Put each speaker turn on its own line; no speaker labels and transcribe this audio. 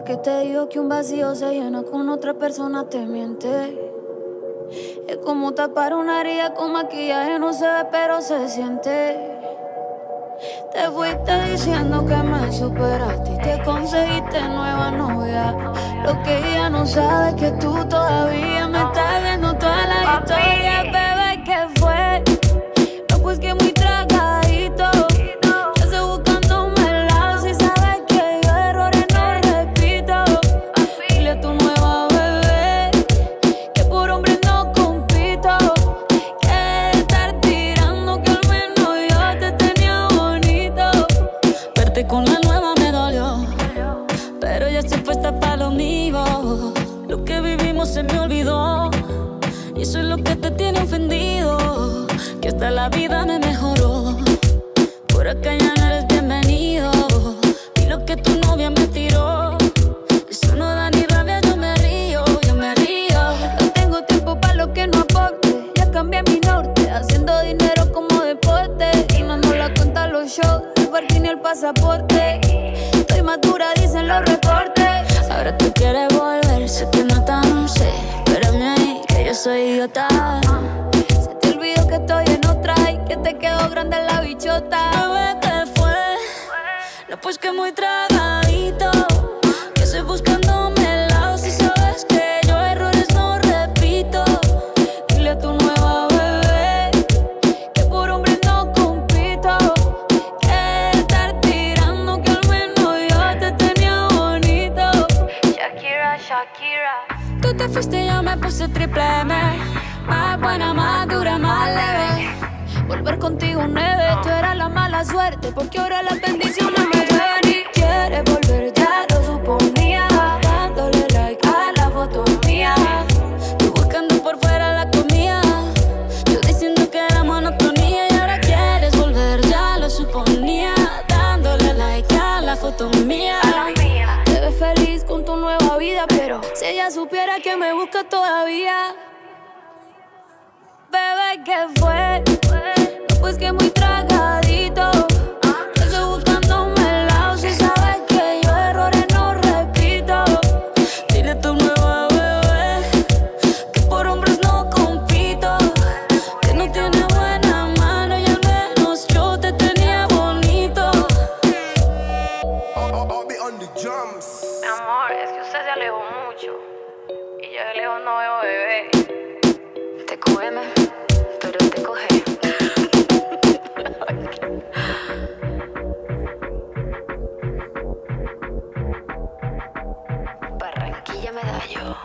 que te digo que un vacío se llena con otra persona te miente. Es como tapar una herida con maquillaje, no se ve, pero se siente. Te fuiste diciendo que me superaste y te conseguiste nueva novia. Lo que ella no sabe es que tú todavía me estás viendo toda la historia,
se me olvidó, y eso es lo que te tiene ofendido. Que hasta la vida me mejoró. Por acá ya no eres bienvenido. Y lo que tu novia me tiró, eso no da ni rabia. Yo me río, yo me río.
No tengo tiempo para lo que no aporte. Ya cambié mi norte, haciendo dinero como deporte. Y no ando la cuenta los shows, el parking y el pasaporte. Estoy madura, dicen los reportes.
Ahora tú quieres volver, sé que no soy idiota.
Se te olvidó que estoy en otra y que te quedó grande la bichota.
Bebé, ¿qué fue? No, pues que muy tragadito. Que estoy buscándome el lado. Si sabes que yo errores no repito.
Dile a tu nueva bebé que por hombre no compito. Que estar tirando que al menos yo te tenía bonito. Shakira, Shakira.
Te fuiste yo me puse triple M. Más buena, más dura, más leve.
Volver contigo nueve, tú eras la mala suerte Porque ahora las bendiciones me llueven y quieres volver, ya lo suponía Dándole like a la foto mía
Tú buscando por fuera la comida. Yo diciendo que era monotonía. Y ahora quieres volver, ya lo suponía. Dándole like a la foto mía.
Si ella supiera que me busca todavía. Bebé, que fue? Pues que muy Mi amor,
es que usted se alejó mucho. Y yo de lejos no veo
bebé. Te cógeme, pero te coge. Barranquilla Medallo.